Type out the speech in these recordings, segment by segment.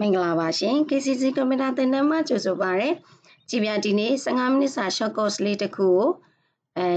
မင်္ဂလာပါရှင် KCC ကွန်ပျူတာသင်တန်းမှာကြိုဆိုပါရစေ။ကြည်ပြဒီနေ့15မိနစ်စာ short course လေးတစ်ခုကိုအဲ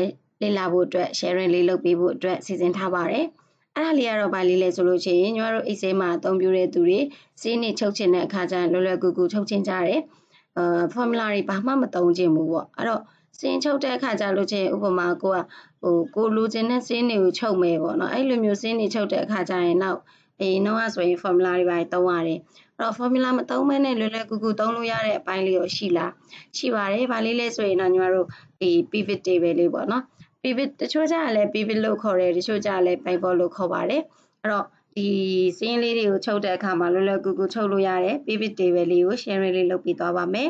လေ့လာဖို့အတွက် sharing လေးလုပ်ပေးဖို့အတွက်စီစဉ်ထားပါတယ်။အဲ့ဒါလေးကတော့ဗာလေးလဲဆိုလို့ရှိရင်ညီမတို့ Excel မှာအသုံးပြုတဲ့သူတွေစီးနေချုပ်ချင်တဲ့အခါကျရင်လွယ်လွယ်ကူကူချုပ်ချင်ကြတယ်။အာ formula တွေဘာမှမသုံးချင်ဘူးပေါ့။အဲ့တော့စင်းချုပ်တဲ့အခါကျလို့ချင်းဥပမာကိုကဟိုကိုလိုချင်တဲ့စင်းတွေကိုချုပ်မယ်ပေါ့နော်အဲ့လိုမျိုးစင်းတွေချုပ်တဲ့အခါကျရင်နောက်အေးနောက်ကဆိုရင် formula တွေပါသုံးရတယ်အဲ့ တော့ formula မသုံးမဲနဲ့လွယ်လွယ်ကူကူသုံးလို့ရတဲ့အပိုင်းလေးကိုရှိလားရှိပါတယ်ဗာလေးလဲဆိုရင်တော့ညီမတို့ဒီ pivot table လေးပေါ့နော် pivot တချို့ကြလည်း pivot လို့ခေါ်တယ်တချို့ကြလည်း pivot လို့ခေါ်ပါတယ်အဲ့တော့ဒီစင်းလေးတွေကိုချုပ်တဲ့အခါမှာလွယ်လွယ်ကူကူချုပ်လို့ရတယ် pivot table လေးကို share လေးလုပ်ပြီးသွားပါမယ်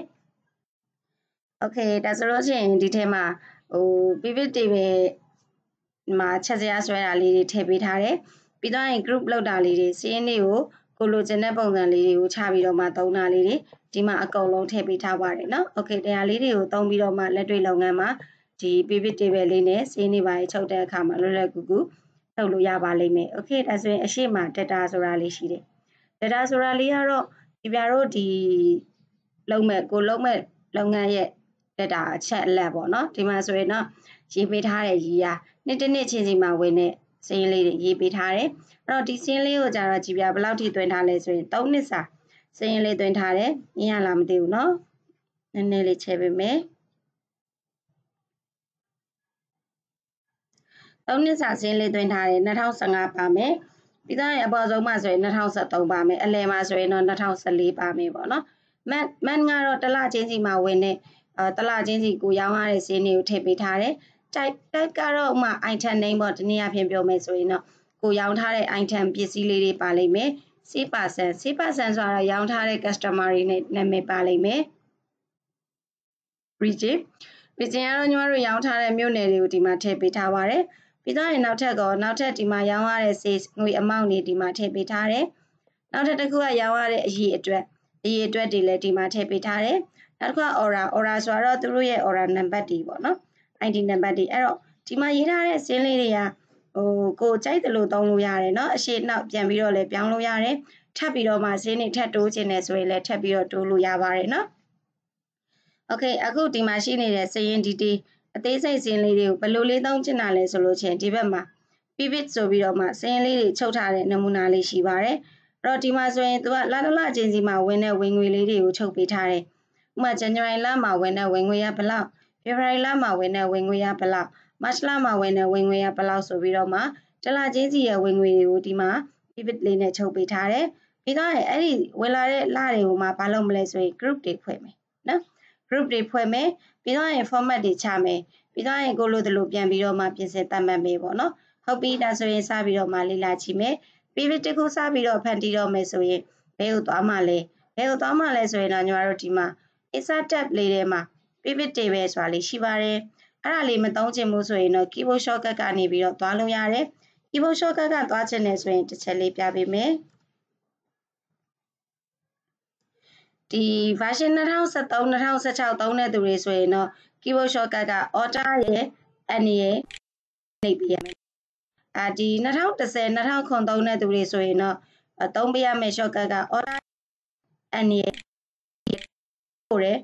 Okay ဒါဆိုလို့ရှိရင်ဒီထဲမှာဟို pivot table မှာချက်စရာဆွဲတာလေးတွေထည့်ပေးထားတယ်ပြီးတော့ရင် group လောက်တာလေးတွေစီးရင်တွေကို ကိုလိုချင်တဲ့ပုံစံလေးတွေကိုချပြီးတော့မှသုံးတာလေးတွေဒီမှာအကုန်လုံးထည့်ပေးထားပါတယ်နော်။ Okay တရားလေးတွေကိုသုံးပြီးတော့မှလက်တွေ့လုပ်ငန်းမှာဒီ pivot table လေးနဲ့စေးနေပါရချုပ်တဲ့အခါမှာလွယ်လွယ်ကူကူထုတ်လို့ရပါလိမ့်မယ်။ Okay ဒါဆိုရင်အရှိမ data ဆိုတာလေးရှိတယ်။ data ဆိုတာလေးကတော့ဒီပြတို့ဒီလုံးမဲ့ကိုလုံးမဲ့လုပ်ငန်းရဲ့ data အချက်အလက်ပေါ့နော်။ဒီမှာဆိုရင်တော့ရေးပေးထားတဲ့ရေးရနှစ်တစ်နှစ်ချင်းစီမှာဝင်တဲ့ စင်းလေးတွေရေးပေးထားတယ်အဲ့တော့ဒီစင်းလေးကိုကြတော့ကြည်ပြဘယ်လောက်ထိသွင်းထားလဲဆိုရင်3နှစ်စာစင်းလေးသွင်းထားတယ်မြင်ရလားမသိဘူးเนาะနည်းနည်းလေးချဲပေးမယ်3နှစ်စာစင်းလေးသွင်းထားတယ်2015ပါမယ်ပြီးတော့အပေါ်ဆုံးမှဆိုရင်2013ပါမယ်အလယ်မှာဆိုရင်တော့2014ပါမယ်ပေါ့နော်မန်မန်ကတော့တစ်လချင်းစီမှာဝင်တဲ့အဲတစ်လချင်းစီကိုရောင်းရတဲ့စင်းတွေကိုထည့်ပေးထားတယ် type type ကတော့ဥမာ item name ပေါ့ဒီနေ့အဖြစ်ပြောမယ်ဆိုရင်တော့ကိုရောင်းထားတဲ့ item ပစ္စည်းလေးတွေပါလိမ့်မယ် C% C% ဆိုတာတော့ရောင်းထားတဲ့ customer တွေနဲ့နာမည်ပါလိမ့်မယ် region region ကတော့ညီမတို့ရောင်းထားတဲ့မြို့နယ်တွေကိုဒီမှာထည့်ပေးထားပါတယ်ပြီးတော့ရင်နောက်ထပ်ကောနောက်ထပ်ဒီမှာရောင်းရတဲ့ sales ငွေ amount တွေဒီမှာထည့်ပေးထားတယ်နောက်ထပ်တစ်ခုကရောင်းရတဲ့အရေးအတွက်အရေးအတွက်တွေလည်းဒီမှာထည့်ပေးထားတယ်နောက်တစ်ခုက aura aura ဆိုတော့သူတို့ရဲ့ aura number တွေပေါ့နော် ID နံပါတ်တွေအဲ့တော့ဒီမှာရေးထားတဲ့စင်းလေးတွေကဟိုကိုကြိုက်တယ်လို့သုံးလို့ရတယ်เนาะအရှိနောက်ပြန်ပြီးတော့လည်းပြောင်းလို့ရတယ်ထပ်ပြီးတော့မှစင်းတွေထပ်တိုးခြင်းနဲ့ဆိုရင်လည်းထပ်ပြီးတော့တိုးလို့ရပါတယ်เนาะ Okay အခုဒီမှာရှိနေတဲ့စရင်ဒီတီအသေးစိတ်စင်းလေးတွေကိုဘယ်လိုလေးသုံးချင်တာလဲဆိုလို့ချင်းဒီဘက်မှာ pivot ဆိုပြီးတော့မှစင်းလေးတွေချုပ်ထားတဲ့နမူနာလေးရှိပါတယ်အဲ့တော့ဒီမှာဆိုရင်သူကလာတလချင်းစီမှာဝင်တဲ့ဝင်ငွေလေးတွေကိုချုပ်ပေးထားတယ်ဥပမာ January လမှာဝင်တဲ့ဝင်ငွေရဘယ်လောက် ဖေဖော်ဝါရီလမှာဝင်တဲ့ဝင်ငွေရဘယ်လောက်မတ်လမှာဝင်တဲ့ဝင်ငွေရဘယ်လောက်ဆိုပြီးတော့မှတလချင်းစီရဲ့ဝင်ငွေတွေကိုဒီမှာ pivot လေးနဲ့ချုပ်ပေးထားတယ်ပြီးတော့အဲ့ဒီဝင်လာတဲ့လတွေကိုမှဘာလုပ်မလဲဆိုရင် group တွေဖွဲ့မယ်နော် group တွေဖွဲ့မယ်ပြီးတော့ရင် format တွေချမယ်ပြီးတော့ရင်ကိုလိုတလိုပြန်ပြီးတော့မှပြင်ဆင်သတ်မှတ်မယ်ပေါ့နော်ဟုတ်ပြီဒါဆိုရင်စပြီးတော့မှလေ့လာကြည့်မယ် pivot တစ်ခုစပြီးတော့ဖန်တီးတော့မယ်ဆိုရင်ဘယ်ကိုသွားမှလဲဘယ်ကိုသွားမှလဲဆိုရင်တော့ညီမတို့ဒီမှာ insert tab လေးထဲမှာ pivot table ဆိုတာလေးရှိပါတယ်အဲ့ဒါလေးမသုံးချင်ဘူးဆိုရင်တော့ keyboard shortcut ကနေပြီးတော့သွားလို့ရတယ် keyboard shortcut ကသွားချင်တယ်ဆိုရင်တစ်ချက်လေးပြပေးမယ်ဒီ version 2013 2016သုံးတဲ့သူတွေဆိုရင်တော့ keyboard shortcut က Alt ရဲ့ N ရဲ့နှိပ်ပေးရမယ်အဲဒီ2010 2009သုံးတဲ့သူတွေဆိုရင်တော့သုံးပေးရမယ့် shortcut က Alt N ရဲ့ပို့တယ်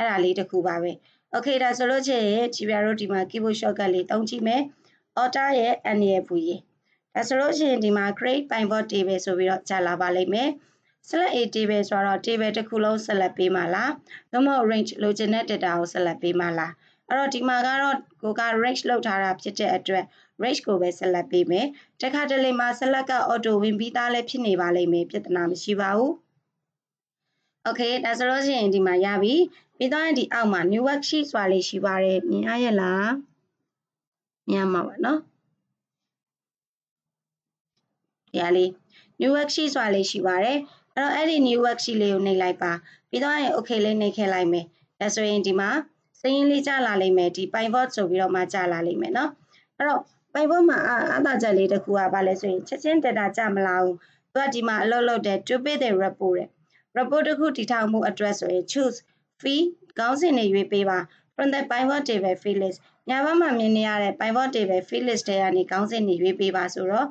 အဲ့ဒါလေးတစ်ခုပါပဲ။ Okay ဒါဆိုလို့ချင်းကြည်ပြတို့ဒီမှာ keyboard shortcut လေးတုံးကြည့်မယ်။ Alt ရဲ့ N ရဲ့ဘူးရေ။ဒါဆိုလို့ချင်းဒီမှာ create pivot table ဆိုပြီးတော့ကြာလာပါလိမ့်မယ်။ select a table ဆိုတော့ table တစ်ခုလုံး select ပေးမှာလား။သို့မဟုတ် range လိုချင်တဲ့ data ကို select ပေးမှာလား။အဲ့တော့ဒီမှာကတော့ကိုက range လောက်ထားတာဖြစ်တဲ့အတွက် range ကိုပဲ select ပေးမယ်။တခါတလေမှာ select က auto ဝင်ပြီးသားလည်းဖြစ်နေပါလိမ့်မယ်။ပြဿနာမရှိပါဘူး။ Okay ဒါဆိုလို့ရှိရင်ဒီမှာရပြီပြီးတော့ဒီအောက်မှာ new worksheet ဆိုတာလေးရှိပါတယ်မြင်ရရဲ့လားမြင်မှာပါနော်ဒီဟာလေး new worksheet ဆိုတာလေးရှိပါတယ်အဲ့တော့အဲ့ဒီ new worksheet လေးကိုနှိပ်လိုက်ပါပြီးတော့ရင် okay လေးနှိပ်ခဲ့လိုက်မယ်ဒါဆိုရင်ဒီမှာစရင်းလေးကြာလာလိမ့်မယ်ဒီ pivot ဆိုပြီးတော့မှကြာလာလိမ့်မယ်နော်အဲ့တော့ pivot မှာအသာချက်လေးတစ်ခုကဘာလဲဆိုရင်ချက်ချင်း data ကြာမလာဘူးသူကဒီမှာအလုပ်လုပ်တဲ့ to pay the report တဲ့ report တစ်ခုတည်ထောင်မှုအတွက်ဆိုရင် choose fee ခေါင်းစဉ်တွေရွေးပေးပါ from the pivot table field list ညာဘက်မှာမြင်နေရတဲ့ pivot table field list တွေကနေခေါင်းစဉ်တွေရွေးပေးပါဆိုတော့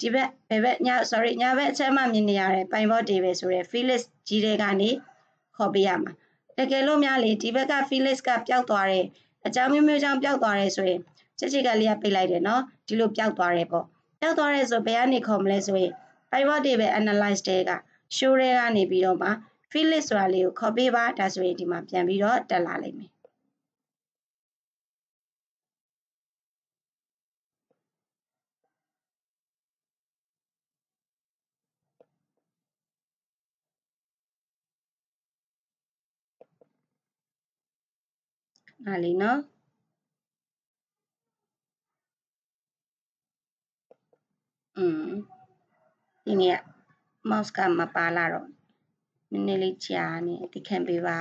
ဒီဘက်ဘယ်ဘက်ည sorry ညာဘက်အချက်မှမြင်နေရတဲ့ပိုင်ဘော့ table ဆိုတဲ့ Felix ကြီးတွေကနေခေါ်ပေးရမှာတကယ်လို့များလေဒီဘက်က Felix ကပျောက်သွားတယ်အကြောင်းမျိုးမျိုးကြောင့်ပျောက်သွားတယ်ဆိုရင်ချက်ချစ်ကလေးကပိတ်လိုက်တယ်နော်ဒီလိုပျောက်သွားတယ်ပေါ့ပျောက်သွားတယ်ဆိုဘယ်ကနေခေါ်မလဲဆိုရင်ပိုင်ဘော့ table analyze တဲ့က show တွေကနေပြီးတော့မှ Felix ဆိုတာလေးကိုခေါ်ပေးပါဒါဆိုရင်ဒီမှာပြန်ပြီးတော့တက်လာလိမ့်မယ်ဒါလေးနော်อืมဒီနေ့ mouse ကမပါလာတော့နည်းနည်းလေးကြာနေအတိခံပေးပါ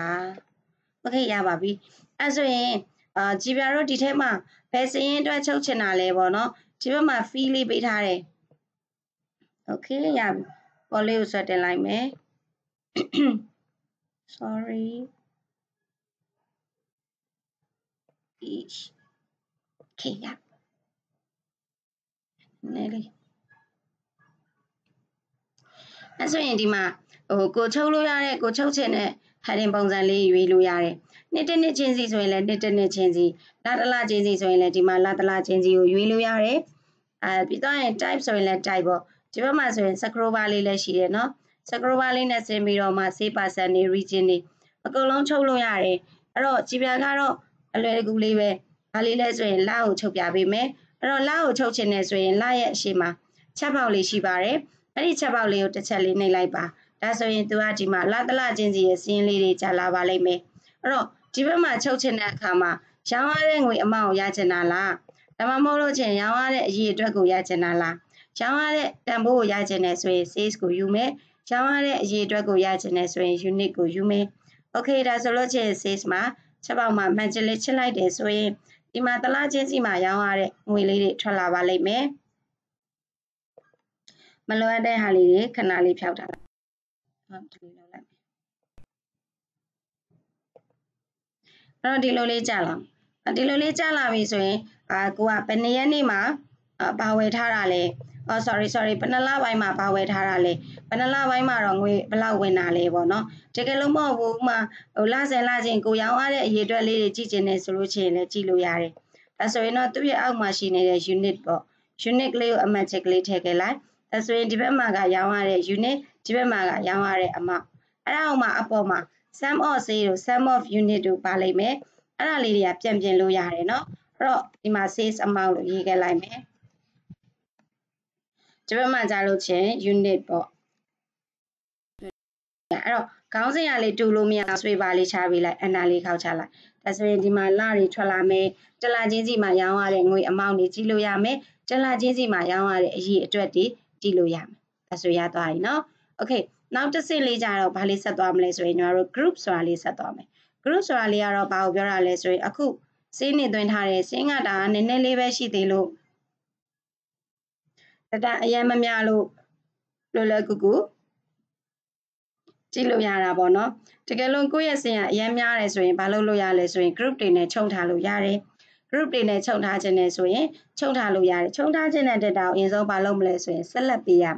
โอเคရပါပြီအဲဆိုရင်အာကြည်ပြတော့ဒီထဲမှာဘယ်စရင်အတွက်ချုပ်ချင်တာလဲပေါ့နော်ဒီဘက်မှာ fee လေးပေးထားတယ်โอเคရပြီပေါ်လေးကိုဆွဲတင်လိုက်မယ် sorry each okay ရနည်းလေး အဲဆိုရင်ဒီမှာဟိုကိုချုပ်လို့ရတဲ့ကိုချုပ်ချင်တဲ့ heading ပုံစံလေးရွေးလို့ရတယ်နှစ်တစ်နှစ်ချင်းစီဆိုရင်လည်းနှစ်တစ်နှစ်ချင်းစီလတလချင်းစီဆိုရင်လည်းဒီမှာလတလချင်းစီကိုရွေးလို့ရတယ်အဲပြီးတော့ရင် type ဆိုရင်လည်း type ပေါ့ဒီဘက်မှာဆိုရင် scroll bar လေးလည်းရှိတယ်နော် scroll bar လေးနဲ့ဆင်းပြီးတော့မှ save person တွေ region တွေအကုန်လုံးချုပ်လို့ရတယ်အဲ့တော့ကြည်ပြန်ကတော့အလွယ်တကူလေးပဲဘာလေးလဲဆိုရင်လကိုချုပ်ပြပေးမယ်အဲ့တော့လကိုချုပ်ချင်တယ်ဆိုရင်လရဲ့အရှိမှာချက်ပေါက်လေးရှိပါတယ် အဲ့ဒီချက်ပေါက်လေးကိုတစ်ချက်လေးနှိပ်လိုက်ပါဒါဆိုရင်သူကဒီမှာလတလချင်းစီရဲ့စီးရင်လေးတွေကြာလာပါလိမ့်မယ်အဲ့တော့ဒီဘက်မှာချုပ်ချင်တဲ့အခါမှာရောင်းရတဲ့ငွေအမောက်ကိုရချင်တာလားဒါမှမဟုတ်လို့ချင်းရောင်းရတဲ့အရေးအတွက်ကိုရချင်တာလားရောင်းရတဲ့တန်ဖိုးကိုရချင်တယ်ဆိုရင် sales ကိုယူမယ်ရောင်းရတဲ့အရေးအတွက်ကိုရချင်တယ်ဆိုရင် unit ကိုယူမယ် okay ဒါဆိုလို့ချင်း sales မှာချက်ပေါက်မှာမှန်ချင်လေးချစ်လိုက်တယ်ဆိုရင်ဒီမှာတလားချင်းစီမှာရောင်းရတဲ့ငွေလေးတွေထွက်လာပါလိမ့်မယ် မလွယ်တဲ့ဟာလေးတွေခဏလေးဖြောက်ထားလိုက်ဟုတ်ဒီလိုလုပ်လိုက်အဲ့တော့ဒီလိုလေးကြာလာဒီလိုလေးကြာလာပြီဆိုရင်အာကိုကဘယ်နှစ်ရက်နေ့မှာဘာဝယ်ထားတာလဲအော် sorry sorry ဘယ်နှလပိုင်းမှာဘာဝယ်ထားတာလဲဘယ်နှလပိုင်းမှာတော့ငွေဘယ်လောက်ဝင်တာလဲပေါ့နော်တကယ်လို့မဟုတ်ဘူးဥမာဟိုလဆယ်လချင်းကိုရောင်းရတဲ့အရေးအတွက်လေးတွေကြည့်ကျင်နေဆိုလို့ရှိရင်လည်းကြည့်လို့ရတယ်ဒါဆိုရင်တော့သူ့ရဲ့အောက်မှာရှိနေတဲ့ unit ပေါ့ unit ကလေးကိုအမှတ်ချက်ကလေးထည့်ခဲ့လိုက် ဒါဆိုရင်ဒီဘက်မှာကရောင်းရတဲ့ unit ဒီဘက်မှာကရောင်းရတဲ့ amount အဲ့ဒါအောက်မှာအပေါ်မှာ sum of sale တို့ sum of unit တို့ပါလိမ့်မယ်အဲ့ဒါလေးတွေကပြန်ပြင်လို့ရတယ်เนาะအဲ့တော့ဒီမှာ sales amount လို့ရေးခဲ့လိုက်မယ်ဒီဘက်မှာကြားလို့ချင်း unit ပေါ့အဲ့တော့ခေါင်းစဉ်ရလေးတူလို့မရဆွေးပါလေးချပေးလိုက်အနာလေးခောက်ချလိုက်ဒါဆိုရင်ဒီမှာလတွေထွက်လာမယ်တလချင်းစီမှာရောင်းရတဲ့ငွေအမောင့်တွေကြည့်လို့ရမယ်တလချင်းစီမှာရောင်းရတဲ့အရေးအတွက်တွေ ကြည့်လို့ရမယ်ဒါဆိုရသွားပြီเนาะ okay နောက်တစ်ဆင့်လေးကြတော့ဘာလေးဆက်သွားမလဲဆိုရင်ကျွန်တော်တို့ group ဆိုတာလေးဆက်သွားမယ် group ဆိုတာလေးကတော့ဘာကိုပြောတာလဲဆိုရင်အခုစင်းနေသွင်းထားတဲ့စင်းကတာနည်းနည်းလေးပဲရှိသေးလို့တတအရင်မများလို့လွယ်လွယ်ကူကူကြည့်လို့ရတာပေါ့နော်တကယ်လို့ကိုယ့်ရဲ့စင်ကအရင်များတယ်ဆိုရင်ဘာလုပ်လို့ရလဲဆိုရင် group တွေနဲ့ခြုံထားလို့ရတယ် group တွေနဲ့ခြုံထားခြင်းနဲ့ဆိုရင်ခြုံထားလို့ရတယ်ခြုံထားခြင်းနဲ့ data ကိုအရင်ဆုံးဘာလုပ်မလဲဆိုရင်ဆက်လက်ပေးရအဲ့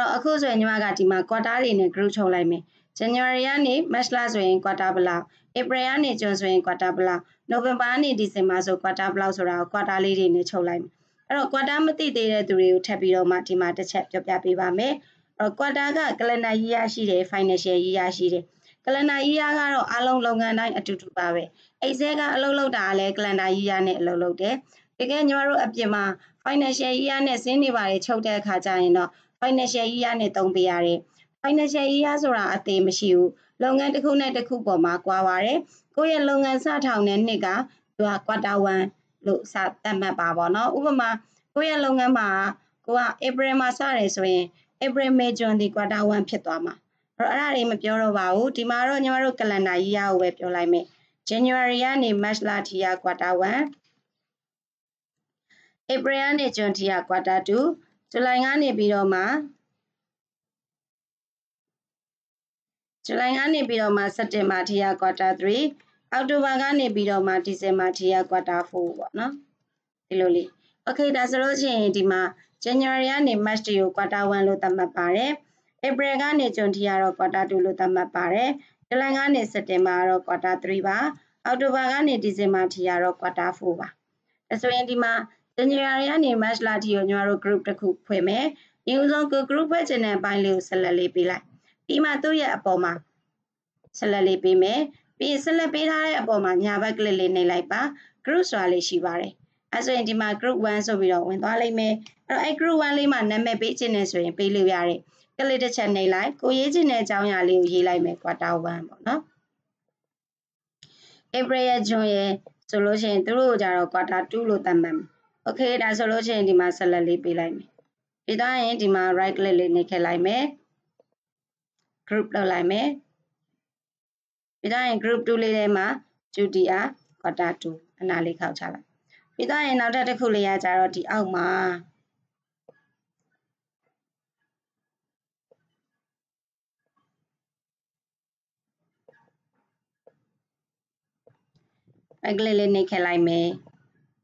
တော့အခုဆိုရင်ညီမကဒီမှာ quarter တွေနဲ့ group ခြုံလိုက်မယ် January ကနေ March လဆိုရင် quarter ဘလောက် April ကနေ June ဆိုရင် quarter ဘလောက် November ကနေ December ဆို quarter ဘလောက်ဆိုတာကို quarter လေးတွေနဲ့ချုပ်လိုက်မယ်အဲ့တော့ quarter မသိသေးတဲ့သူတွေကိုထပ်ပြီးတော့မှဒီမှာတစ်ချက်ပြောပြပေးပါမယ်အဲ့တော့ quarter က calendar year ရှိတယ် financial year ရှိတယ် calendar year ကတော့အားလုံးလုပ်ငန်းတိုင်းအတူတူပါပဲ Excel ကအလုပ်လုပ်တာကလည်း calendar year နဲ့အလုပ်လုပ်တယ်တကယ်ညီမတို့အပြင်မှာ financial year နဲ့စင်းနေပါတယ်ချုပ်တဲ့အခါကျရင်တော့ financial year နဲ့သုံးပေးရတယ် financial year ဆိုတာအသေးမရှိဘူးလုပ်ငန်းတစ်ခုနဲ့တစ်ခုပေါ်မှာကွာပါတယ်ကိုယ့်ရဲ့လုပ်ငန်းစထောင်တဲ့နှစ်ကသူက quarter 1လို့စသတ်မှတ်ပါပေါ့နော်ဥပမာကိုယ့်ရဲ့လုပ်ငန်းမှာကိုက April မှာစတယ်ဆိုရင် April May June ဒီ quarter 1ဖြစ်သွားမှာ အဲ့တော့အဲ့ဒါတွေမပြောတော့ပါဘူးဒီမှာတော့ညီမတို့ calendar year ကိုပဲပြောလိုက်မယ် January ကနေ March လထိက quarter 1 April ကနေ June ထိက quarter 2 July ကနေပြီးတော့မှဇူလိုင်ကနေပြီးတော့မှစက်တင်ဘာထိရ quarter 3အောက်တိုဘာကနေပြီးတော့မှဒီဇင်ဘာထိရ quarter 4ပေါ့နော်ဒီလိုလေး Okay ဒါဆိုလို့ရှိရင်ဒီမှာ January ကနေ March ကို quarter 1လို့သတ်မှတ်ပါတယ်။ April ကနေ June ထိကတော့ quarter 2လို့သတ်မှတ်ပါတယ်။ July ကနေ September ကတော့ quarter 3ပါ။ October ကနေ December ထိကတော့ quarter 4ပါ။ဒါဆိုရင်ဒီမှာ January ကနေ March လထိကိုညီမတို့ group တစ်ခုဖွဲ့မယ်။ဒီဥဆုံးကို group ဖွဲ့ခြင်းတဲ့အပိုင်းလေးကိုဆက်လက်လေးပေးလိုက်။ပြီးမှသူ့ရဲ့အပေါ်မှာဆက်လက်လေးပေးမယ်။ပြီးဆက်လက်ပေးထားတဲ့အပေါ်မှာညာဘက်ကလေးလေးနှိပ်လိုက်ပါ။ group ဆိုတာလေးရှိပါတယ်။အဲဆိုရင်ဒီမှာ group 1ဆိုပြီးတော့ဝင်သွားလိမ့်မယ်။အဲ့တော့အဲ group 1လေးမှာနာမည်ပေးခြင်းနဲ့ဆိုရင်ပေးလို့ရတယ်။ ကလေးတစ်ချက်နှိပ်လိုက်ကိုရေးခြင်းတဲ့အကြောင်းအရာလေးကိုရေးလိုက်မယ် quarter 1ပေါ့နော်။ April ရဲ့ June ရဲ့ဆိုလို့ရှိရင်သူတို့ကြတော့ quarter 2လို့သတ်မှတ်မယ်။ Okay ဒါဆိုလို့ရှိရင်ဒီမှာဆက်လက်လေးပေးလိုက်မယ်။ပြီးတော့ရင်ဒီမှာ right click လေးနှိပ်ခဲ့လိုက်မယ်။ group လုပ်လိုက်မယ်။ပြီးတော့ရင် group 2လေးထဲမှာ Julia quarter 2အနာလေးခောက်ချလိုက်။ပြီးတော့ရင်နောက်ထပ်တစ်ခုလေးရကြတော့ဒီအောက်မှာ right click လေးနှိပ်ခဲ့လိုက်မယ်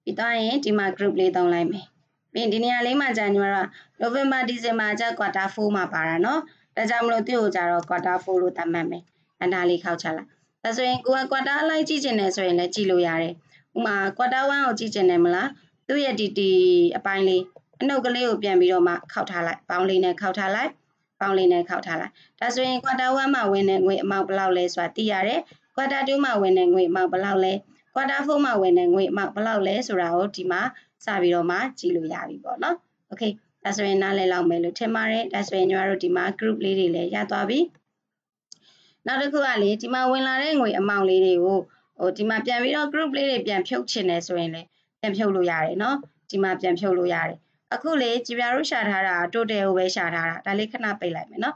ပြီးတော့ရင်ဒီမှာ group လေးသုံးလိုက်မယ်ပြီးဒီနေရာလေးမှာကြာညီမတို့ November December ကြာ quarter 4မှာပါတာနော်ဒါကြောင့်မလို့သူ့ကိုကြာတော့ quarter 4လို့သတ်မှတ်မယ်အန္တာလေးခောက်ချလိုက်ဒါဆိုရင်ကိုက quarter အလိုက်ကြည့်ချင်တယ်ဆိုရင်လည်းကြည့်လို့ရတယ်ဥမာ quarter 1ကိုကြည့်ချင်တယ်မလားသူ့ရဲ့ဒီဒီအပိုင်းလေးအနှုတ်ကလေးကိုပြန်ပြီးတော့မှခောက်ထားလိုက်ပေါင်းလေးနဲ့ခောက်ထားလိုက်ပေါင်းလေးနဲ့ခောက်ထားလိုက်ဒါဆိုရင် quarter 1မှာဝင်တဲ့ငွေအမောက်ဘယ်လောက်လဲဆိုတာသိရတယ် quarter 2မှာဝင်တဲ့ငွေအမောက်ဘယ်လောက်လဲ quarter 4မှာဝင်တဲ့ငွေအမောက်ဘယ်လောက်လဲဆိုတာကိုဒီမှာစပြီးတော့မှကြည့်လို့ရပြီပေါ့နော် okay ဒါဆိုရင်နားလည်လောက်မယ်လို့ထင်ပါတယ်ဒါဆိုရင်ညီမတို့ဒီမှာ group လေးတွေလည်းရသွားပြီနောက်တစ်ခုကလေဒီမှာဝင်လာတဲ့ငွေအမောင့်လေးတွေကိုဟိုဒီမှာပြန်ပြီးတော့ group လေးတွေပြန်ဖြုတ်ချင်တယ်ဆိုရင်လည်းပြန်ဖြုတ်လို့ရတယ်เนาะဒီမှာပြန်ဖြုတ်လို့ရတယ်အခုလေကြည်ပြတို့ရှာထားတာ total ကိုပဲရှာထားတာဒါလေးခဏပိတ်လိုက်မယ်เนาะ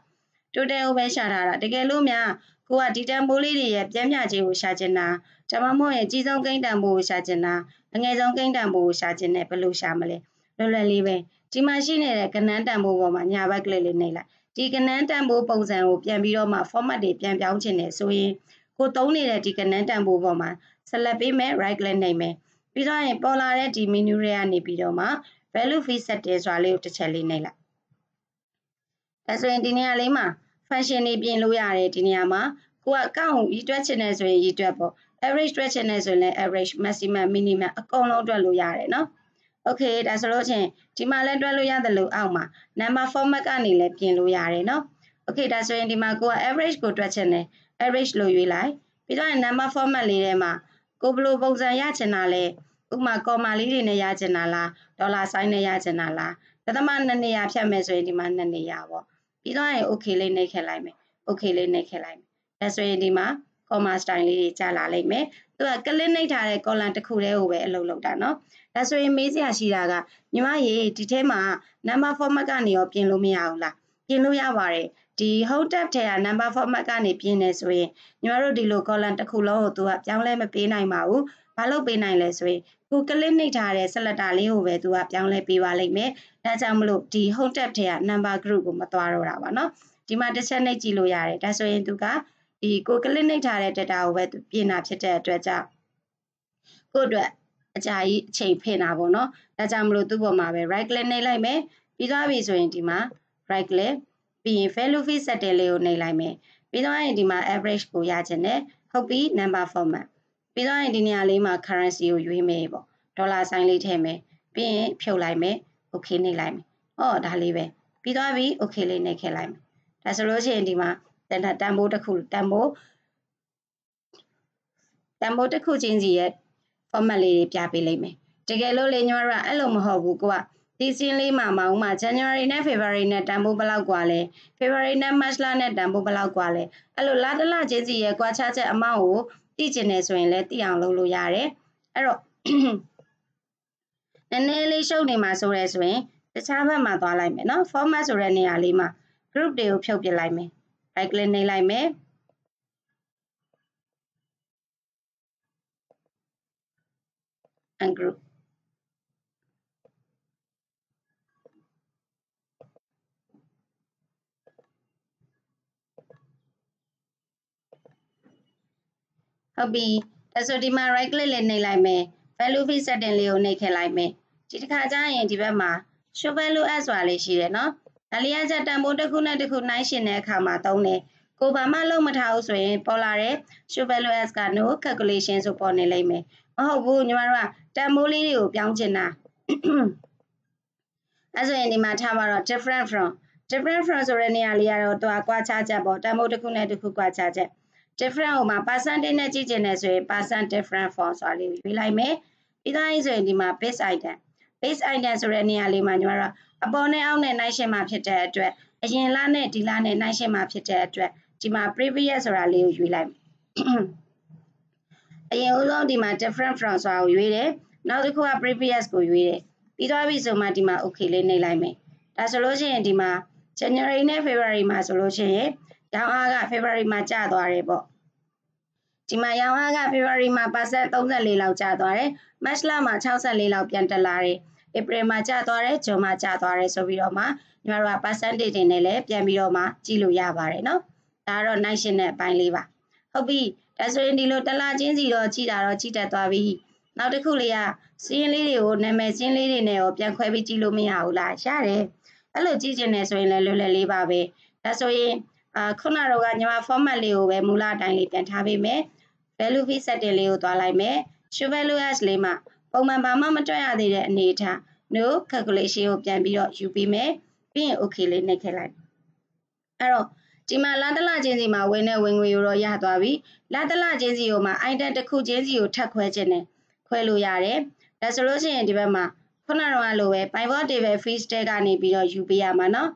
total ကိုပဲရှာထားတာတကယ်လို့များ ကိုကဒီတန်ဖိုးလေးတွေရဲ့ပြန်မြခြေကိုရှာချင်တာဒါမှမဟုတ်ရင်ကြီးဆုံးကိန်းတန်ဖိုးကိုရှာချင်တာအငယ်ဆုံးကိန်းတန်ဖိုးကိုရှာချင်တယ်ဘယ်လိုရှာမလဲလွယ်လွယ်လေးပဲဒီမှာရှိနေတဲ့ကဏ္ဍတန်ဖိုးပေါ်မှာညာဘက်ကလေးလေးနှိပ်လိုက်ဒီကဏ္ဍတန်ဖိုးပုံစံကိုပြန်ပြီးတော့မှ format တွေပြန်ပြောင်းချင်တယ်ဆိုရင်ကိုသုံးနေတဲ့ဒီကဏ္ဍတန်ဖိုးပေါ်မှာ select ပေးမယ် right click နှိပ်မယ်ပြီးတော့ရင်ပေါ်လာတဲ့ဒီ menu တွေကနေပြီးတော့မှ value fee setting ဆိုတာလေးကိုတစ်ချက်လေးနှိပ်လိုက်ဒါဆိုရင်ဒီနေရာလေးမှာ function တွေပြင်လို့ရတယ်ဒီနေရာမှာကိုက count ကိုရည်တွက်ချင်တယ်ဆိုရင်ရည်တွက်ပေါ့ average တွက်ချင်တယ်ဆိုရင်လည်း average maximum minimum အကုန်လုံးတွက်လို့ရတယ်နော် okay ဒါဆိုလို့ချင်းဒီမှာလည်းတွက်လို့ရတယ်လို့အောက်မှာ number format ကနေလည်းပြင်လို့ရတယ်နော် okay ဒါဆိုရင်ဒီမှာကိုက average ကိုတွက်ချင်တယ် average လို့ရွေးလိုက်ပြီးတော့ number format လေးထဲမှာကိုဘလိုပုံစံရချင်တာလဲဥပမာ comma လေးတွေနဲ့ရချင်တာလားဒေါ်လာ sign နဲ့ရချင်တာလားဒသမနှစ်နေရာဖြတ်မယ်ဆိုရင်ဒီမှာနှစ်နေရာပေါ့ ပြီးတော့ရင် okay လေးနှိပ်ခဲ့လိုက်မယ် okay လေးနှိပ်ခဲ့လိုက်မယ်ဒါဆိုရင်ဒီမှာ comma style လေးတွေကြာလာလိမ့်မယ်သူကကလစ်နှိပ်ထားတဲ့ column တစ်ခုတည်းကိုပဲအလုပ်လုပ်တာเนาะဒါဆိုရင်မေးစရာရှိတာကညီမရေဒီထဲမှာ number format ကနေရောပြင်လို့မရဘူးလားပြင်လို့ရပါတယ်ဒီ home tab ထဲက number format ကနေပြင်နေဆိုရင်ညီမတို့ဒီလို column တစ်ခုလုံးကိုသူကပြောင်းလဲမပေးနိုင်ပါဘူးဘာလို့ပေးနိုင်လဲဆိုရင် ကိုကလစ်နှိပ်ထားတဲ့ဆက်လက်တာလေးကိုပဲသူကပြောင်းလဲပေးပါလိမ့်မယ်။ဒါကြောင့်မလို့ဒီ home tab ထဲက number group ကိုမသွားတော့တာပါနော်။ဒီမှာတစ်ချက်နှိပ်ကြည့်လို့ရတယ်။ဒါဆိုရင်သူကဒီကိုကလစ်နှိပ်ထားတဲ့ data ကိုပဲပြင်တာဖြစ်တဲ့အတွက်ကြောင့်ကို့အတွက်အကြာကြီးအချိန်ဖိနေတာပေါ့နော်။ဒါကြောင့်မလို့သူ့ပေါ်မှာပဲ right click နှိပ်လိုက်မယ်။ပြီးသွားပြီဆိုရင်ဒီမှာ right click ပြီးရင် value fee setting လေးကိုနှိပ်လိုက်မယ်။ပြီးသွားရင်ဒီမှာ average ကိုရချင်တယ်။ဟုတ်ပြီ number format ပြီးတော့ရင်ဒီနေရာလေးမှာ currency ကိုရွေးမယ်ပေါ့ဒေါ်လာဆိုင်လေးထည့်မယ်ပြီးရင်ဖြုတ်လိုက်မယ် okay နှိပ်လိုက်မယ်။အော်ဒါလေးပဲပြီးသွားပြီ okay လေးနှိပ်ခဲ့လိုက်မယ်။ဒါဆိုလို့ရှိရင်ဒီမှာတန်တန်ဖိုးတစ်ခုတန်ဖိုးတန်ဖိုးတစ်ခုချင်းစီရဲ့ format လေးတွေပြပေးလိုက်မယ်တကယ်လို့လေညီမတို့ကအဲ့လိုမဟုတ်ဘူးကိုကဒီစင်းလေးမှာမအောင်မှာ January နဲ့ February နဲ့တန်ဖိုးဘယ်လောက်กว่าလဲ February နဲ့ March လနဲ့တန်ဖိုးဘယ်လောက်กว่าလဲအဲ့လိုလတလချင်းစီရဲ့ကွာခြားချက်အမောက်ကို သိကျင်နေဆိုရင်လည်းသိအောင်လုပ်လို့ရတယ်အဲ့တော့နည်းနည်းလေးရှုပ်နေမှာဆိုရဲဆိုရင်တခြားဘက်မှာသွားလိုက်မယ်နော် format ဆိုတဲ့နေရာလေးမှာ group တွေကိုဖြုတ်ပြလိုက်မယ် right click နှိပ်လိုက်မယ် and group ဟုတ်ပြီဒါဆိုဒီမှာ right click လေးနှိပ်လိုက်မယ် value fee setting လေးကိုနှိပ်ခဲ့လိုက်မယ်ဒီတစ်ခါကျရင်ဒီဘက်မှာ show value as ဆိုတာလေးရှိတယ်နော်ဒါလေးကကြတန်ဖိုးတစ်ခုနဲ့တစ်ခုနှိုင်းရှင်တဲ့အခါမှာသုံးတယ်ကိုဘာမှလုံးမထားဘူးဆိုရင်ပေါ်လာတဲ့ show value as က no calculation ဆိုပေါ်နေလိမ့်မယ်မဟုတ်ဘူးညီမတို့ကတန်ဖိုးလေးတွေကိုပြောင်းချင်တာအဲဆိုရင်ဒီမှာထားပါတော့ different from different from ဆိုတဲ့နေရာလေးကတော့သူကကွာခြားချက်ပေါ့တန်ဖိုးတစ်ခုနဲ့တစ်ခုကွာခြားချက် different ဟိုမှာ percentage နဲ့ကြည့်ချင်တယ်ဆိုရင် percent different from ဆိုတာလေးကိုရွေးလိုက်မယ်ပြီးသားရေးဆိုရင်ဒီမှာ base item base item ဆိုတဲ့နေရာလေးမှာညီမတို့အပေါ်နဲ့အောက်နဲ့နှိုင်းရှင်းမှာဖြစ်တဲ့အတွက်အရင်လနဲ့ဒီလနဲ့နှိုင်းရှင်းမှာဖြစ်တဲ့အတွက်ဒီမှာ previous ဆိုတာလေးကိုရွေးလိုက်အရင်ဦးဆုံးဒီမှာ different from ဆိုတာကိုရွေးတယ်နောက်တစ်ခုက previous ကိုရွေးတယ်ပြီးသွားပြီဆိုမှဒီမှာ okay လေးနှိပ်လိုက်မယ်ဒါဆိုလို့ရှိရင်ဒီမှာ January နဲ့ February မှာဆိုလို့ရှိရင် ရောင်းအားက February မှာကျသွားတယ်ပေါ့ဒီမှာရောင်းအားက February မှာ percent 34လောက်ကျသွားတယ် March လမှာ64လောက်ပြန်တက်လာတယ် April မှာကျသွားတယ် June မှာကျသွားတယ်ဆိုပြီးတော့မှညီမတို့က percentage တွေနဲ့လည်းပြန်ပြီးတော့မှကြည့်လို့ရပါတယ်เนาะဒါကတော့ night shift နဲ့အပိုင်းလေးပါဟုတ်ပြီဒါဆိုရင်ဒီလိုတလချင်းစီတော့ကြည့်တာတော့ကြည့်တတ်သွားပြီနောက်တစ်ခုလေးကစီးရင်လေးတွေကိုနာမည်ချင်းလေးတွေနဲ့ရောပြန်ခွဲပြီးကြည့်လို့မရဘူးလားရတယ်အဲ့လိုကြည့်ချင်တယ်ဆိုရင်လည်းလွယ်လွယ်လေးပါပဲဒါဆိုရင် အာခုနတော့ကညီမ format လေးကိုပဲမူလအတိုင်းလေးပြန်ထားပေးမယ် value fee setting လေးကိုသွားလိုက်မယ် show value as လေးမှာပုံမှန်ဘာမှမတွက်ရသေးတဲ့အနေအထား no calculation ကိုပြန်ပြီးတော့ယူပေးမယ်ပြီးရင် okay လေးနှိပ်ခဲ့လိုက်အဲ့တော့ဒီမှာလာတလချင်းစီမှာဝင်တဲ့ဝင်ငွေကိုတော့ရသွားပြီလာတလချင်းစီကိုမှာ item တစ်ခုချင်းစီကိုထပ်ခွဲခြင်းနဲ့ခွဲလို့ရတယ်ဒါဆိုလို့ရှိရင်ဒီဘက်မှာခုနကတော့လိုပဲ pivot table free state ကနေပြီးတော့ယူပေးရမှာเนาะ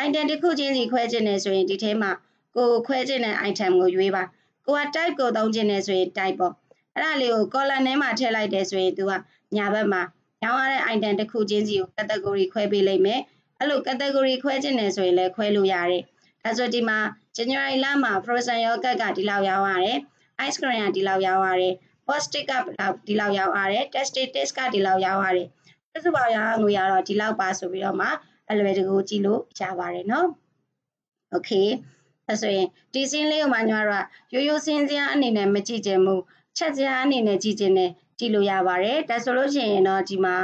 item တစ်ခုချင်းစီခွဲခြင်းနဲ့ဆိုရင်ဒီထဲမှာကိုယ်ခွဲခြင်းတဲ့ item ကိုရွေးပါကိုက type ကိုသုံးခြင်းနဲ့ဆိုရင် type ပေါ့အဲ့ဒါလေးကို column ထဲမှာထည့်လိုက်တယ်ဆိုရင်သူကညာဘက်မှာရောင်းရတဲ့ item တစ်ခုချင်းစီကို category ခွဲပေးလိုက်မယ်အဲ့လို category ခွဲခြင်းနဲ့ဆိုရင်လည်းခွဲလို့ရတယ်ဒါဆိုဒီမှာ January လမှာ frozen yogurt ကဒီလောက်ရောင်းရတယ် ice cream ကဒီလောက်ရောင်းရတယ် postic ကဒီလောက်ရောင်းရတယ် tested taste ကဒီလောက်ရောင်းရတယ်ပြစုပါရောင်းငွေရတော့ဒီလောက်ပါဆိုပြီးတော့မှ အလွယ်တကူကြည့်လို့ရပါတယ်နော် okay အဲဆိုရင်ဒီစင်းလေးကိုမှညီမတို့ကရိုးရိုးစင်းစရာအနေနဲ့မကြည့်ချင်ဘူးချက်စရာအနေနဲ့ကြည့်ချင်တယ်ကြည့်လို့ရပါတယ်ဒါဆိုလို့ရှိရင်တော့ဒီမှာ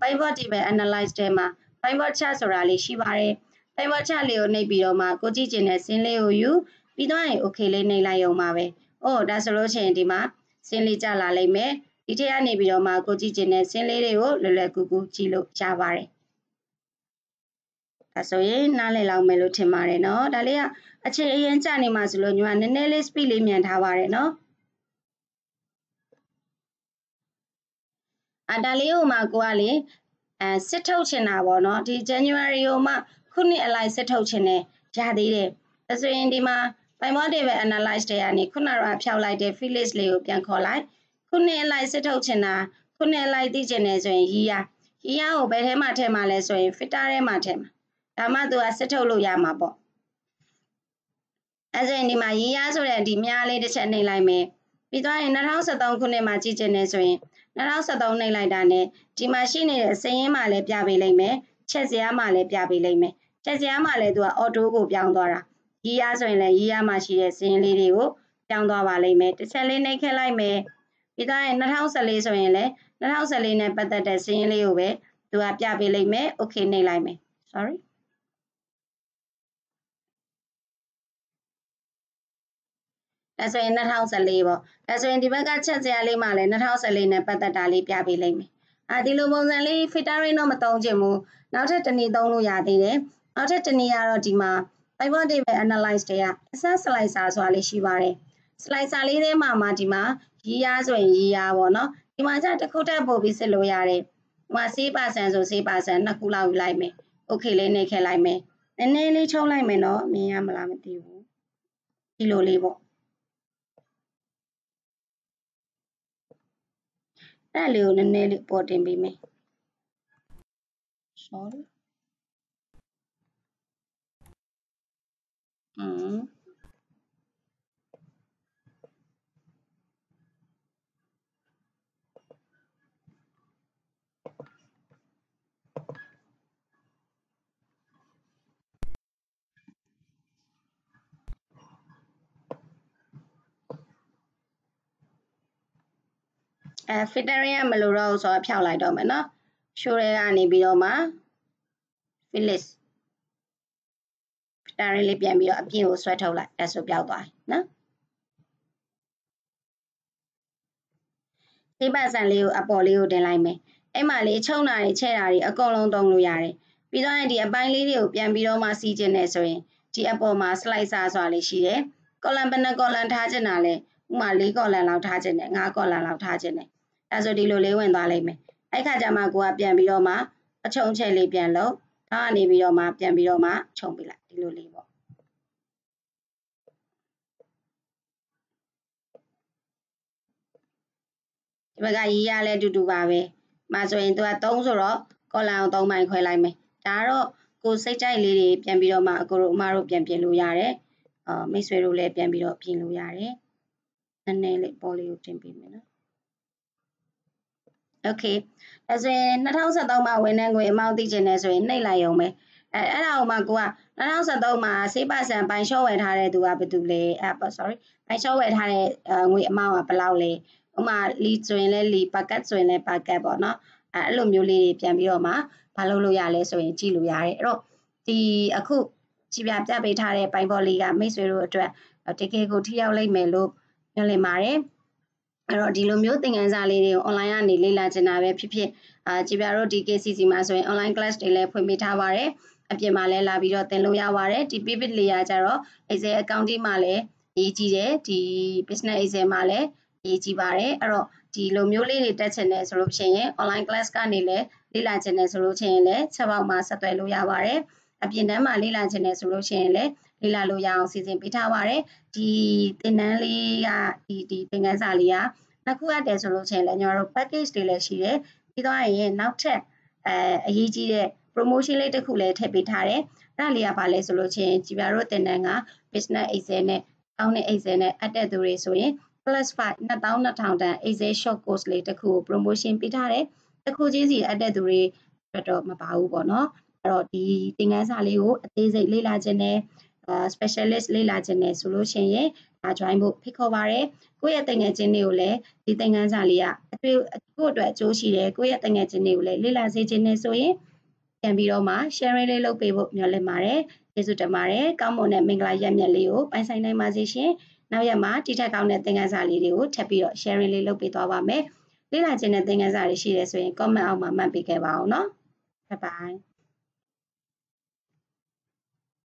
pivot table analyze ထဲမှာ pivot chart ဆိုတာလေးရှိပါတယ် pivot chart လေးကိုနှိပ်ပြီးတော့မှကိုကြည့်ချင်တဲ့စင်းလေးကိုယူပြီးတော့ရင် okay လေးနှိပ်လိုက်ရုံပါပဲ။အိုးဒါဆိုလို့ရှိရင်ဒီမှာစင်းလေးကျလာလိမ့်မယ်။ဒီထက်ကနေပြီးတော့မှကိုကြည့်ချင်တဲ့စင်းလေးတွေကိုလွယ်လွယ်ကူကူကြည့်လို့ရပါတယ်။ ဒါဆိုရင်နားလည်လောက်မယ်လို့ထင်ပါတယ်နော်။ဒါလေးကအချိန်အရင်ကျနေမှဆိုလို့ညီမနည်းနည်းလေး speed လေးမြန်ထားပါတယ်နော်။အဒါလေးကိုမှကိုကလေအဲစစ်ထုတ်ချင်တာပေါ့နော်ဒီ January ကိုမှခုနှစ်အလိုက်စစ်ထုတ်ချင်တယ်ရသေးတယ်ဒါဆိုရင်ဒီမှာ Pivot Table Analyze တွေကနေခုနကတော့ဖျောက်လိုက်တဲ့ Felix လေးကိုပြန်ခေါ်လိုက်ခုနှစ်အလိုက်စစ်ထုတ်ချင်တာခုနှစ်အလိုက်သိချင်တယ်ဆိုရင်ရီးရရီးရကိုဘယ်ထဲမှာထည့်မှာလဲဆိုရင် Filter ထဲမှာထည့်မှာ ဒါမှသူကစစ်ထုတ်လို့ရမှာပေါ့အဲဆိုရင်ဒီမှာရီးရဆိုတဲ့ဒီမြားလေးတစ်ချက်နှိပ်လိုက်မယ်ပြီးသွားရင်2013ခုနှစ်မှာကြည့်ချင်တယ်ဆိုရင်2013နှိပ်လိုက်တာနဲ့ဒီမှာရှိနေတဲ့စည်ရင်းမှာလည်းပြပေးလိုက်မယ်ချက်စရာမှာလည်းပြပေးလိုက်မယ်ချက်စရာမှာလည်းသူကအော်တိုကိုပြောင်းသွားတာရီးရဆိုရင်လည်းရီးရမှာရှိတဲ့စည်ရင်းလေးတွေကိုပြောင်းသွားပါလိမ့်မယ်တစ်ချက်လေးနှိပ်ခက်လိုက်မယ်ပြီးသွားရင်2014ဆိုရင်လည်း2014နဲ့ပတ်သက်တဲ့စည်ရင်းလေးကိုပဲသူကပြပေးလိုက်မယ် okay နှိပ်လိုက်မယ် sorry ဒါဆိုရင်2014ပေါ့ဒါဆိုရင်ဒီဘက်ကချက်စရာလေးမှလည်း2014နဲ့ပတ်သက်တာလေးပြပေးလိုက်မယ်အာဒီလိုပုံစံလေး filtering တော့မသုံးချင်ဘူးနောက်ထပ်တစ်နည်းသုံးလို့ရသေးတယ်နောက်ထပ်တစ်နည်းကတော့ဒီမှာ pivot table analyze တွေက access slicer ဆိုတာလေးရှိပါတယ် slicer လေးထဲမှာမှဒီမှာရီးရားဆိုရင်ရီးရားပေါ့နော်ဒီမှာကျတစ်ခုတက်ပို့ပြီးစစ်လို့ရတယ်ဒီမှာ6%ဆို6%နှစ်ခုလောက်ယူလိုက်မယ် okay လေးနှိပ်ခဲ့လိုက်မယ်နည်းနည်းလေးချုံးလိုက်မယ်နော်မြင်ရမလားမသိဘူးဒီလိုလေးပေါ့ အဲ့လေးကိုနည်းနည်းလေးပေါ်တင်ပေးမယ် sorry อืม အဲ filtering ကမလိုတော့ဘူးဆိုတော့ဖြောက်လိုက်တော့မယ်နော် show တွေကနေပြီးတော့မှ Phyllis ဒါရင်းလေးပြန်ပြီးတော့အပြင်ကိုဆွဲထုတ်လိုက်အဲဆိုပြောက်သွားနော်ဒီပတ်စံလေးကိုအပေါ်လေးကိုတင်လိုက်မယ်အဲ့မှာလေးချုံတာတွေချဲ့တာတွေအကုန်လုံးသုံးလို့ရတယ်ပြီးတော့ဒီအပိုင်းလေးတွေကိုပြန်ပြီးတော့မှစီးကျင်နေဆိုရင်ဒီအပေါ်မှာ slicer ဆိုတာလေးရှိတယ်ကော်လန်ဘယ်နှကော်လန်ထားချင်တာလဲ ဥမာ၄ကော်လန်လောက်ထားချင်တယ်၅ကော်လန်လောက်ထားချင်တယ်အဲဆိုဒီလိုလေးဝင်သွားလိမ့်မယ်အဲ့ခါကျမှကိုကပြန်ပြီးတော့မှအချုံချဲ့လေးပြန်လုပ်ဒါကနေပြီးတော့မှပြန်ပြီးတော့မှခြုံပြလိုက်ဒီလိုလေးပေါ့ဒီဘက်ကရေးရလဲတူတူပါပဲ။မှာဆိုရင်သူက3ဆိုတော့ကော်လန်ကို3ပိုင်းခွဲလိုက်မယ်။ဒါကတော့ကိုစိတ်ကြိုက်လေးတွေပြန်ပြီးတော့မှအကိုတို့အမတို့ပြန်ပြင်လို့ရတယ်။အာမိတ်ဆွေတို့လည်းပြန်ပြီးတော့ပြင်လို့ရတယ်။ နည်းနည်းလေးပေါ်လေးကိုတင်ပေးမယ်နော်။ Okay အဲဆိုရင်2023မှာဝန်ထမ်းခွင့်အမောက်သိချင်တယ်ဆိုရင်နှိပ်လိုက်ရုံပဲ။အဲအဲ့ဒါကိုမှကိုက2023မှာဆေးပါဆန်ပိုင်းလျှော့ဝယ်ထားတဲ့သူကဘယ်သူလဲအဲ sorry ပိုင်းလျှော့ဝယ်ထားတဲ့ငွေအမောက်ကဘယ်လောက်လဲ။ဥမာလီဆိုရင်လည်းလီပါကတ်ဆိုရင်လည်းပါကတ်ပေါ့နော်အဲအဲ့လိုမျိုးလေးတွေပြန်ပြီးတော့မှဘာလုပ်လို့ရလဲဆိုရင်ကြည့်လို့ရတယ်အဲ့တော့ဒီအခုကြည်ပြပြပေးထားတဲ့ပိုင်ပေါ်လီကမိတ်ဆွေတို့အတွက်တကယ်ကိုထိရောက်လိမ့်မယ်လို့ ညွှန်လင်ပါတယ်အဲ့တော့ဒီလိုမျိုးသင်ခန်းစာလေးတွေကို online ကနေလေ့လာချင်တာပဲဖြစ်ဖြစ်အာကြည်ပြတို့ဒီ KCC မှာဆိုရင် online class တွေလည်းဖွင့်ပေးထားပါတယ်အပြင်မှာလည်းလာပြီးတော့သင်လို့ရပါတယ်ဒီ pivot layer ကျတော့ Excel accounting မှာလည်းရေးကြည့်တယ်ဒီ business Excel မှာလည်းရေးကြည့်ပါတယ်အဲ့တော့ဒီလိုမျိုးလေးတွေတက်ချင်တယ်ဆိုလို့ရှိရင် online class ကနေလည်းလေ့လာချင်တယ်ဆိုလို့ရှိရင်လည်းချက်ပေါက်မှာဆက်သွယ်လို့ရပါတယ်အပြင်တန်းမှာလေ့လာချင်တယ်ဆိုလို့ရှိရင်လည်း လေ့လာလို့ရအောင်စီစဉ်ပေးထားပါတယ်ဒီသင်တန်းလေးကဒီဒီသင်ခန်းစာလေးကနှစ်ခုရတယ်ဆိုလို့ရှိရင်လည်းညီမတို့ package တွေလည်းရှိတယ်ပြီးတော့ရင်နောက်ထပ်အဲအရေးကြီးတဲ့ promotion လေးတစ်ခုလည်းထည့်ပေးထားတယ်အဲ့ဒါလေးကဘာလဲဆိုလို့ချင်းကြည်ပြတို့တင်တန်းက business excel နဲ့ကောင်းတဲ့ excel နဲ့အပ်တဲ့သူတွေဆိုရင် plus 5 2200တန် Excel short course လေးတစ်ခုကို promotion ပေးထားတယ်။တစ်ခုချင်းစီအပ်တဲ့သူတွေအတွက်တော့မပါဘူးပေါ့နော်။အဲ့တော့ဒီသင်ခန်းစာလေးကိုအသေးစိတ်လေ့လာခြင်းနဲ့အာ specialist လေ့လာခြင်းနဲ့ဆိုလို့ရှိရင်ဒါ join ဖို့ဖိတ်ခေါ်ပါရယ်။ကိုယ့်ရဲ့တငယ်ချင်းတွေကိုလည်းဒီသင်ခန်းစာလေးကအတွေ့ကိုယ့်အတွက်အကျိုးရှိတယ်။ကိုယ့်ရဲ့တငယ်ချင်းတွေကိုလည်းလေ့လာစေခြင်းနဲ့ဆိုရင်ပြန်ပြီးတော့မှ sharing လေးလုပ်ပေးဖို့မျှော်လင့်ပါတယ်။ကျေးဇူးတင်ပါတယ်။ကောင်းမွန်တဲ့မင်္ဂလာရက်မြတ်လေးကိုပိုင်ဆိုင်နိုင်ပါစေရှင်။နောက်ရက်မှာတိထက်ကောင်းတဲ့သင်ခန်းစာလေးတွေကိုထပ်ပြီးတော့ sharing လေးလုပ်ပေးသွားပါမယ်လေ့လာခြင်းတဲ့သင်ခန်းစာတွေရှိတယ်ဆိုရင် comment အောက်မှာမှတ်ပေးခဲ့ပါအောင်နော် bye bye